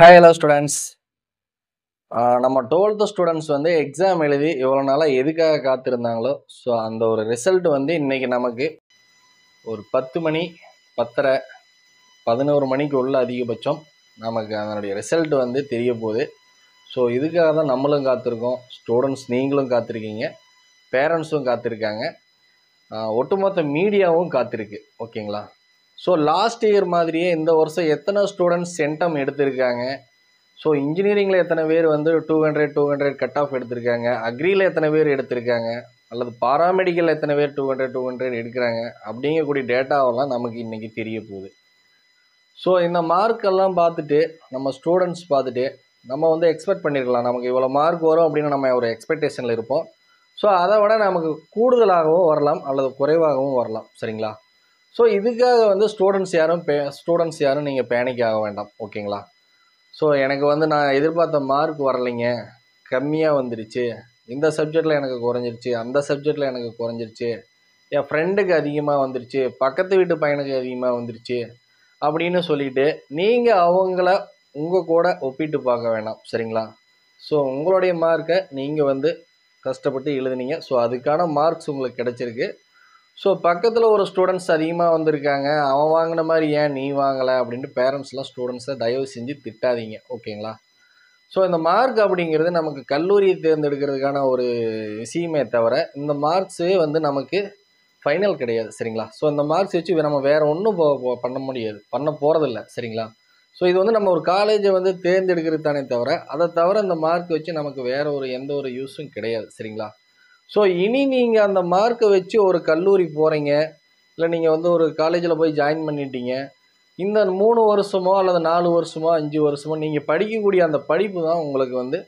Hi hello students நம்ம twelfth students வந்து exam எழுதி இவ்வளோ நாளாக எதுக்காக காத்திருந்தாங்களோ ஸோ அந்த ஒரு ரிசல்ட் வந்து இன்றைக்கி நமக்கு ஒரு பத்து மணி பத்தரை பதினோரு மணிக்கு உள்ள அதிகபட்சம் நமக்கு அதனுடைய ரிசல்ட் வந்து தெரிய போகுது. ஸோ இதுக்காக தான் நம்மளும் காத்திருக்கோம். ஸ்டூடெண்ட்ஸ் நீங்களும் காத்திருக்கீங்க. பேரண்ட்ஸும் காத்திருக்காங்க. ஒட்டுமொத்த மீடியாவும் காத்திருக்கு. ஓகேங்களா ஸோ லாஸ்ட் இயர் மாதிரியே இந்த வருஷம் எத்தனை ஸ்டூடெண்ட்ஸ் சென்டம் எடுத்திருக்காங்க? ஸோ இன்ஜினியரிங்கில் எத்தனை பேர் வந்து two hundred two hundred cut off எடுத்திருக்காங்க? அக்ரியில் எத்தனை பேர் எடுத்திருக்காங்க? அல்லது பாராமெடிக்கலில் எத்தனை பேர் டூ ஹண்ட்ரட் டூ ஹண்ட்ரட் எடுக்கிறாங்க? அப்படிங்கக்கூடிய டேட்டாவெல்லாம் நமக்கு இன்றைக்கி தெரிய போகுது. ஸோ இந்த மார்க்கெல்லாம் பார்த்துட்டு நம்ம ஸ்டூடெண்ட்ஸ் பார்த்துட்டு நம்ம வந்து எக்ஸ்பெக்ட் பண்ணியிருக்கலாம் நமக்கு இவ்வளோ மார்க் வரும் அப்படின்னு நம்ம ஒரு எக்ஸ்பெக்டேஷனில் இருப்போம். ஸோ அதை விட நமக்கு கூடுதலாகவும் வரலாம் அல்லது குறைவாகவும் வரலாம். சரிங்களா? ஸோ இதுக்காக வந்து ஸ்டூடெண்ட்ஸ் யாரும் பே ஸ்டூடெண்ட்ஸ் யாரும் நீங்கள் பேனிக் ஆக வேண்டாம் ஓகேங்களா ஸோ எனக்கு வந்து நான் எதிர்பார்த்த மார்க் வரலைங்க. கம்மியாக வந்துருச்சு. இந்த சப்ஜெக்டில் எனக்கு குறைஞ்சிருச்சு. அந்த சப்ஜெக்டில் எனக்கு குறைஞ்சிருச்சு. என் ஃப்ரெண்டுக்கு அதிகமாக வந்துருச்சு. பக்கத்து வீட்டு பையனுக்கு அதிகமாக வந்துருச்சு. அப்படின்னு சொல்லிட்டு நீங்கள் அவங்கள உங்கள் கூட ஒப்பிட்டு பார்க்க வேண்டாம் சரிங்களா? ஸோ உங்களுடைய மார்க்கை நீங்கள் வந்து கஷ்டப்பட்டு எழுதுனீங்க. ஸோ அதுக்கான மார்க்ஸ் உங்களுக்கு கிடச்சிருக்கு. ஸோ பக்கத்தில் ஒரு ஸ்டூடெண்ட்ஸ் அதிகமாக வந்திருக்காங்க. அவன் வாங்கின மாதிரி ஏன் நீ வாங்கலை அப்படின்ட்டு பேரண்ட்ஸ்லாம் ஸ்டூடெண்ட்ஸை தயவு செஞ்சு திட்டாதீங்க. ஓகேங்களா ஸோ இந்த மார்க் அப்படிங்கிறது நமக்கு கல்லூரியை தேர்ந்தெடுக்கிறதுக்கான ஒரு விஷயமே தவிர இந்த மார்க்ஸே வந்து நமக்கு ஃபைனல் கிடையாது. சரிங்களா? ஸோ இந்த மார்க்ஸ் வச்சு நம்ம வேறு ஒன்றும் பண்ண முடியாது. பண்ண போகிறதில்ல சரிங்களா? ஸோ இது வந்து நம்ம ஒரு காலேஜை வந்து தேர்ந்தெடுக்கிறது தானே தவிர அதை தவிர இந்த மார்க் வச்சு நமக்கு வேறு ஒரு எந்த ஒரு யூஸும் கிடையாது. சரிங்களா? ஸோ இனி நீங்கள் அந்த மார்க்கை வச்சு ஒரு கல்லூரி போகிறீங்க இல்லை நீங்கள் வந்து ஒரு காலேஜில் போய் ஜாயின் பண்ணிட்டீங்க. இந்த மூணு வருஷமோ அல்லது நாலு வருஷமோ அஞ்சு வருஷமோ நீங்கள் படிக்கக்கூடிய அந்த படிப்பு தான் உங்களுக்கு வந்து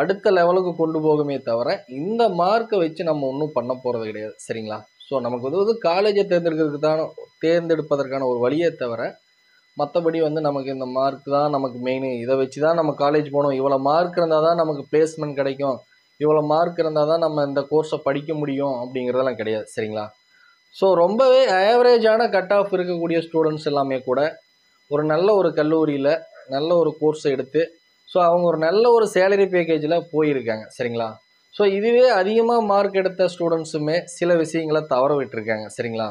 அடுத்த லெவலுக்கு கொண்டு போகுமே தவிர இந்த மார்க்கை வச்சு நம்ம ஒன்றும் பண்ண போகிறது கிடையாது. சரிங்களா? ஸோ நமக்கு வந்து காலேஜை தேர்ந்தெடுக்கிறதுக்கு தான் தேர்ந்தெடுப்பதற்கான ஒரு வழியே தவிர மற்றபடி வந்து நமக்கு இந்த மார்க் தான் நமக்கு மெயின் இதை வச்சு தான் நம்ம காலேஜ் போகணும். இவ்வளோ மார்க் இருந்தால் தான் நமக்கு பிளேஸ்மெண்ட் கிடைக்கும். இவ்வளோ மார்க் இருந்தால் தான் நம்ம இந்த கோர்ஸை படிக்க முடியும் அப்படிங்கிறதெல்லாம் கிடையாது சரிங்களா? ஸோ ரொம்பவே ஆவரேஜான கட் ஆஃப் இருக்கக்கூடிய ஸ்டூடெண்ட்ஸ் எல்லாமே கூட ஒரு நல்ல ஒரு கல்லூரியில் நல்ல ஒரு கோர்ஸை எடுத்து ஸோ அவங்க ஒரு நல்ல ஒரு சேலரி பேக்கேஜில் போயிருக்காங்க சரிங்களா? ஸோ இதுவே அதிகமாக மார்க் எடுத்த ஸ்டூடெண்ட்ஸுமே சில விஷயங்களை தவற விட்டுருக்காங்க சரிங்களா?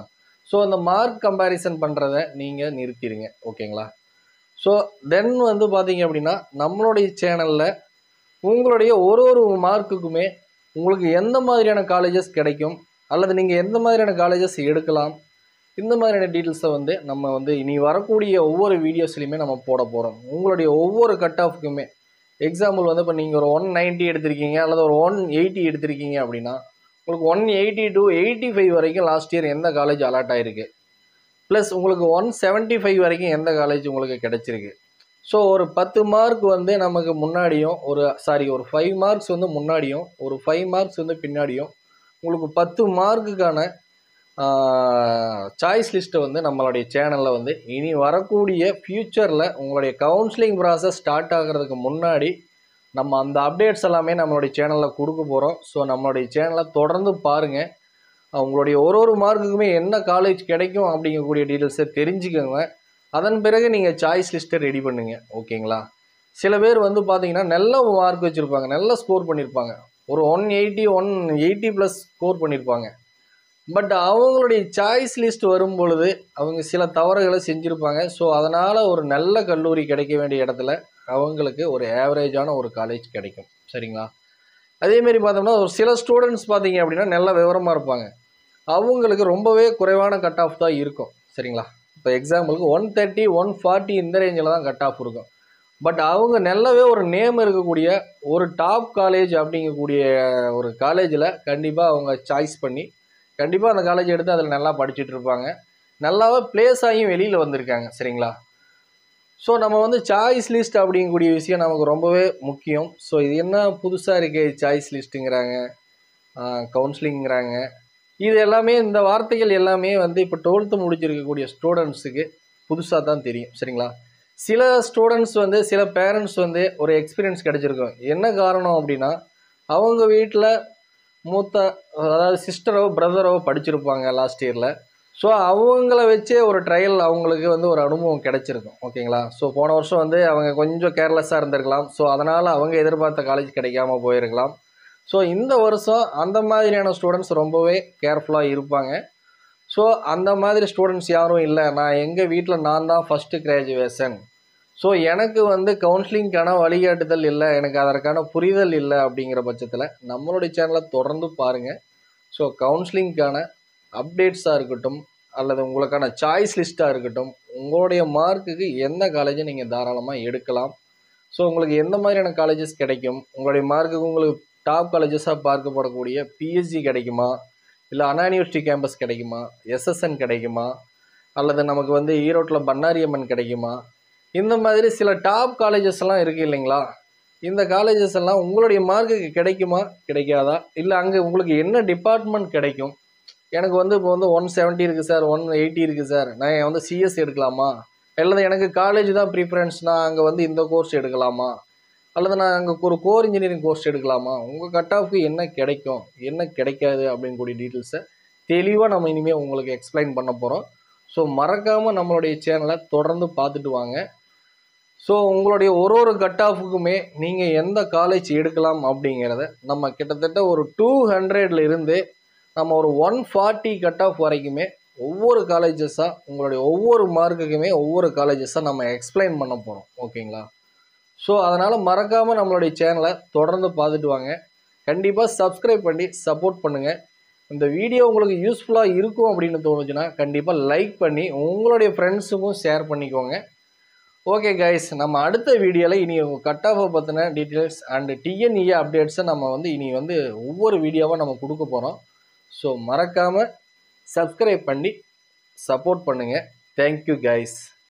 ஸோ அந்த மார்க் கம்பேரிசன் பண்ணுறத நீங்கள் நிறுத்திடுங்க ஓகேங்களா ஸோ தென் வந்து பார்த்தீங்க அப்படின்னா நம்மளுடைய சேனலில் உங்களுடைய ஒரு ஒரு மார்க்குக்குமே உங்களுக்கு எந்த மாதிரியான காலேஜஸ் கிடைக்கும்? அல்லது நீங்கள் எந்த மாதிரியான காலேஜஸ் எடுக்கலாம்? இந்த மாதிரியான டீட்டெயில்ஸை வந்து நம்ம வந்து இனி வரக்கூடிய ஒவ்வொரு வீடியோஸ்லையுமே நம்ம போட போகிறோம் உங்களுடைய ஒவ்வொரு கட் ஆஃப்க்குமே எக்ஸாம்பிள் வந்து இப்போ நீங்கள் ஒரு ஒன் நைன்ட்டி எடுத்திருக்கீங்க அல்லது ஒரு ஒன் எயிட்டி எடுத்திருக்கீங்க அப்படின்னா உங்களுக்கு one eighty to eighty five வரைக்கும் லாஸ்ட் இயர் எந்த காலேஜ் அலாட் ஆகிருக்கு ப்ளஸ் உங்களுக்கு ஒன் செவன்ட்டி ஃபைவ் வரைக்கும் எந்த காலேஜ் உங்களுக்கு கிடச்சிருக்கு? ஸோ ஒரு பத்து மார்க் வந்து நமக்கு முன்னாடியும் ஒரு சாரி ஒரு ஃபைவ் மார்க்ஸ் வந்து முன்னாடியும் ஒரு ஃபைவ் மார்க்ஸ் வந்து பின்னாடியும் உங்களுக்கு பத்து மார்க்குக்கான சாய்ஸ் லிஸ்ட்டை வந்து நம்மளுடைய சேனலில் வந்து இனி வரக்கூடிய ஃப்யூச்சரில் உங்களுடைய கவுன்சிலிங் ப்ராசஸ் ஸ்டார்ட் ஆகிறதுக்கு முன்னாடி நம்ம அந்த அப்டேட்ஸ் எல்லாமே நம்மளுடைய சேனலில் கொடுக்க போகிறோம் ஸோ நம்மளுடைய சேனலை தொடர்ந்து பாருங்கள் உங்களுடைய ஒரு ஒரு மார்க்குக்குமே என்ன காலேஜ் கிடைக்கும் அப்படிங்கக்கூடிய டீட்டெயில்ஸை தெரிஞ்சுக்கோங்க. அதன் பிறகு நீங்கள் சாய்ஸ் லிஸ்ட்டை ரெடி பண்ணுங்க ஓகேங்களா சில பேர் வந்து பார்த்தீங்கன்னா நல்ல மார்க் வச்சுருப்பாங்க நல்ல ஸ்கோர் பண்ணியிருப்பாங்க ஒரு one eighty one eighty plus score பண்ணியிருப்பாங்க பட் அவங்களுடைய சாய்ஸ் லிஸ்ட் வரும் பொழுது அவங்க சில தவறுகளை செஞ்சுருப்பாங்க. ஸோ அதனால் ஒரு நல்ல கல்லூரி கிடைக்க வேண்டிய இடத்துல அவங்களுக்கு ஒரு ஆவரேஜான ஒரு காலேஜ் கிடைக்கும். சரிங்களா? அதேமாரி பார்த்தோம்னா ஒரு சில ஸ்டூடெண்ட்ஸ் பார்த்தீங்க அப்படின்னா நல்ல விவரமாக இருப்பாங்க. அவங்களுக்கு ரொம்பவே குறைவான கட் ஆஃப் தான் இருக்கும். சரிங்களா? இப்போ எக்ஸாம்பிளுக்கு ஒன் தேர்ட்டி ஒன் ஃபார்ட்டி இந்த ரேஞ்சில் தான் கட் ஆஃப் இருக்கும். பட் அவங்க நல்லாவே ஒரு நேம் இருக்கக்கூடிய ஒரு டாப் காலேஜ் அப்படிங்கக்கூடிய ஒரு காலேஜில் கண்டிப்பாக அவங்க சாய்ஸ் பண்ணி கண்டிப்பாக அந்த காலேஜ் எடுத்து அதில் நல்லா படிச்சுட்டு இருப்பாங்க. நல்லாவே பிளேஸ் ஆகியும் வெளியில் வந்திருக்காங்க சரிங்களா? ஸோ நம்ம வந்து சாய்ஸ் லிஸ்ட் அப்படிங்கக்கூடிய விஷயம் நமக்கு ரொம்பவே முக்கியம். ஸோ இது என்ன புதுசாக இருக்குது சாய்ஸ் லிஸ்ட்டுங்கிறாங்க கவுன்சிலிங்கிறாங்க இது எல்லாமே இந்த வார்த்தைகள் எல்லாமே வந்து இப்போ டுவெல்த்து முடிச்சிருக்கக்கூடிய ஸ்டூடெண்ட்ஸுக்கு புதுசாக தான் தெரியும் சரிங்களா? சில ஸ்டூடெண்ட்ஸ் வந்து சில பேரண்ட்ஸ் வந்து ஒரு எக்ஸ்பீரியன்ஸ் கிடச்சிருக்கும். என்ன காரணம் அப்படின்னா அவங்க வீட்டில் மூத்த அதாவது சிஸ்டரோ பிரதரோ படிச்சிருப்பாங்க லாஸ்ட் இயரில் ஸோ அவங்கள வச்சே ஒரு ட்ரையல் அவங்களுக்கு வந்து ஒரு அனுபவம் கிடச்சிருக்கும் ஓகேங்களா? ஸோ போன வருஷம் வந்து அவங்க கொஞ்சம் கேர்லெஸ்ஸாக இருந்திருக்கலாம். ஸோ அதனால் அவங்க எதிர்பார்த்த காலேஜ் கிடைக்காம போயிருக்கலாம். ஸோ இந்த வருஷம் அந்த மாதிரியான ஸ்டூடெண்ட்ஸ் ரொம்பவே கேர்ஃபுல்லாக இருப்பாங்க. ஸோ அந்த மாதிரி ஸ்டூடெண்ட்ஸ் யாரும் இல்லை. நான் எங்கள் வீட்டில் நான் தான் ஃபஸ்ட்டு கிராஜுவேஷன் ஸோ எனக்கு வந்து கவுன்சிலிங்க்கான வழிகாட்டுதல் இல்லை. எனக்கு அதற்கான புரிதல் இல்லை அப்படிங்கிற பட்சத்தில் நம்மளுடைய சேனலை தொடர்ந்து பாருங்கள் ஸோ கவுன்சிலிங்க்கான அப்டேட்ஸாக இருக்கட்டும் அல்லது உங்களுக்கான சாய்ஸ் லிஸ்ட்டாக இருக்கட்டும் உங்களுடைய மார்க்குக்கு எந்த காலேஜை நீங்கள் தாராளமாக எடுக்கலாம். ஸோ உங்களுக்கு எந்த மாதிரியான காலேஜஸ் கிடைக்கும்? உங்களுடைய மார்க்குக்கு உங்களுக்கு டாப் காலேஜஸாக பார்க்கப்படக்கூடிய பிஎஸ்சி கிடைக்குமா? இல்லை அண்ணா யூனிவர்சிட்டி கேம்பஸ் கிடைக்குமா எஸ்எஸ்என் கிடைக்குமா? அல்லது நமக்கு வந்து ஈரோட்டில் பன்னாரியம்மன் கிடைக்குமா? இந்த மாதிரி சில டாப் காலேஜஸ்லாம் இருக்குது இல்லைங்களா? இந்த காலேஜஸ் எல்லாம் உங்களுடைய மார்க்குக்கு கிடைக்குமா? கிடைக்காதா? இல்லை அங்கே உங்களுக்கு என்ன டிபார்ட்மெண்ட் கிடைக்கும்? எனக்கு வந்து இப்போ வந்து ஒன் செவன்ட்டி இருக்குது சார் ஒன் எயிட்டி இருக்குது சார் நான் வந்து சிஎஸ் எடுக்கலாமா? அல்லது எனக்கு காலேஜ் தான் ப்ரிஃபரன்ஸ் நான் அங்கே வந்து இந்த கோர்ஸ் எடுக்கலாமா? அல்லது நான் அங்கே ஒரு கோர் இன்ஜினியரிங் கோர்ஸ் எடுக்கலாமா? உங்கள் கட் ஆஃப்க்கு என்ன கிடைக்கும்? என்ன கிடைக்காது? அப்படின்னு கூடிய டீட்டெயில்ஸை தெளிவாக நம்ம இனிமேல் உங்களுக்கு எக்ஸ்பிளைன் பண்ண போகிறோம் ஸோ மறக்காமல் நம்மளுடைய சேனலை தொடர்ந்து பார்த்துட்டு வாங்க. ஸோ உங்களுடைய ஒரு ஒரு கட் ஆஃபுக்குமே நீங்கள் எந்த காலேஜ் எடுக்கலாம் அப்படிங்கிறத நம்ம கிட்டத்தட்ட ஒரு டூ ஹண்ட்ரட்லேருந்து நம்ம ஒரு ஒன் ஃபார்ட்டி கட் ஆஃப் வரைக்குமே ஒவ்வொரு காலேஜஸாக உங்களுடைய ஒவ்வொரு மார்க்குக்குமே ஒவ்வொரு காலேஜஸாக நம்ம எக்ஸ்பிளைன் பண்ண போகிறோம் ஓகேங்களா ஸோ அதனால் மறக்காமல் நம்மளுடைய சேனலை தொடர்ந்து பார்த்துட்டு வாங்க. கண்டிப்பாக சப்ஸ்கிரைப் பண்ணி சப்போர்ட் பண்ணுங்கள் இந்த வீடியோ உங்களுக்கு யூஸ்ஃபுல்லாக இருக்கும் அப்படின்னு தோணுச்சுன்னா கண்டிப்பாக லைக் பண்ணி உங்களுடைய ஃப்ரெண்ட்ஸுக்கும் ஷேர் பண்ணிக்கோங்க. ஓகே கைஸ் நம்ம அடுத்த வீடியோவில் இனி கட் ஆஃபை பற்றின டீட்டெயில்ஸ் அண்டு டிஎன்இஏ அப்டேட்ஸை நம்ம வந்து இனி வந்து ஒவ்வொரு வீடியோவாக நம்ம கொடுக்க போகிறோம் ஸோ மறக்காமல் சப்ஸ்கிரைப் பண்ணி சப்போர்ட் பண்ணுங்கள் தேங்க்யூ கைஸ்